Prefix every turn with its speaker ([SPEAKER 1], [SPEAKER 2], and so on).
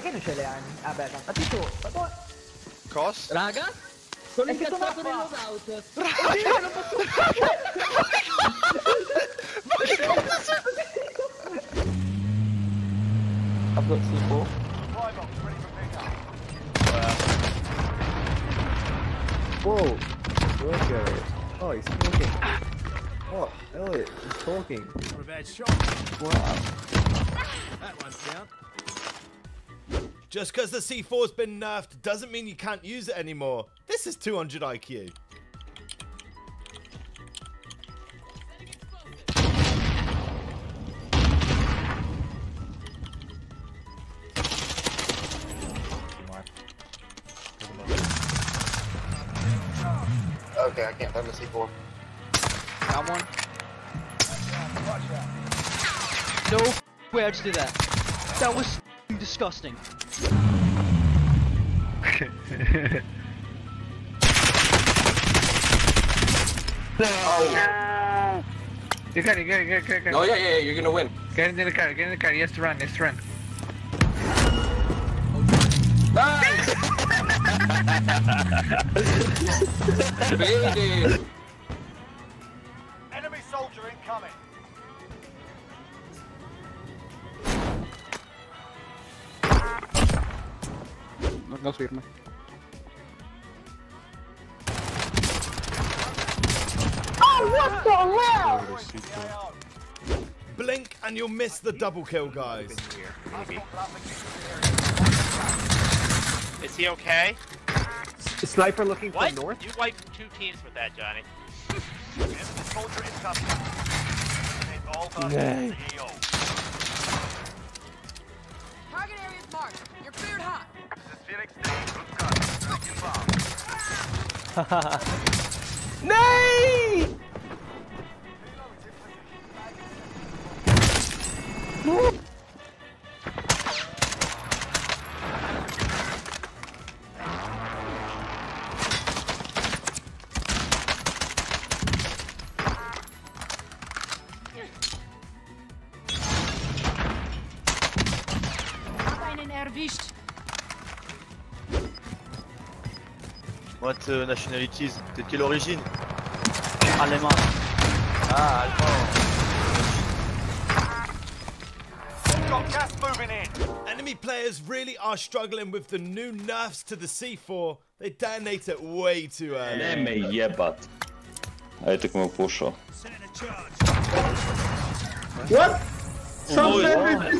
[SPEAKER 1] perché non ce le hai? Vabbè, ma tu tu, ma.
[SPEAKER 2] Cos?
[SPEAKER 3] Raga? Sono
[SPEAKER 1] È che sono
[SPEAKER 3] incazzato
[SPEAKER 1] qua.
[SPEAKER 3] nel loadout.
[SPEAKER 4] I've got C4. Whoa! Where's Elliot? Oh, he's talking. What? Elliot, he's talking.
[SPEAKER 5] Not a bad shot.
[SPEAKER 4] Wow.
[SPEAKER 5] Just because the C4's been nerfed doesn't mean you can't use it anymore. This is 200 IQ.
[SPEAKER 2] Okay, I can't find the C4.
[SPEAKER 6] Got one. No way I'd do that. That was f***ing disgusting.
[SPEAKER 7] You got it, get it, get it, get it, get it.
[SPEAKER 2] Oh yeah, yeah, yeah, you're gonna win.
[SPEAKER 7] Get into the car, get in the car. He has to run, he has to run. Ah!
[SPEAKER 2] Baby!
[SPEAKER 5] Enemy soldier incoming.
[SPEAKER 4] No, no subirme.
[SPEAKER 5] Blink and you'll miss the double kill, guys.
[SPEAKER 8] Is he okay?
[SPEAKER 4] Sniper looking
[SPEAKER 8] What?
[SPEAKER 4] from north.
[SPEAKER 8] You wiped two teams with that, Johnny.
[SPEAKER 5] soldier
[SPEAKER 4] Yay.
[SPEAKER 9] Target area is marked. You're cleared hot.
[SPEAKER 4] Nay!
[SPEAKER 9] Hab einen erwischt.
[SPEAKER 2] What uh, nationalities? T'es de quelle origine
[SPEAKER 6] Allemand.
[SPEAKER 2] Ah, allemand.
[SPEAKER 5] Got gas moving in. Enemy players really are struggling with the new nerfs to the C4. They detonate it way too early.
[SPEAKER 10] Не ме ебат. Ай так ме пушо.
[SPEAKER 5] What? Oh,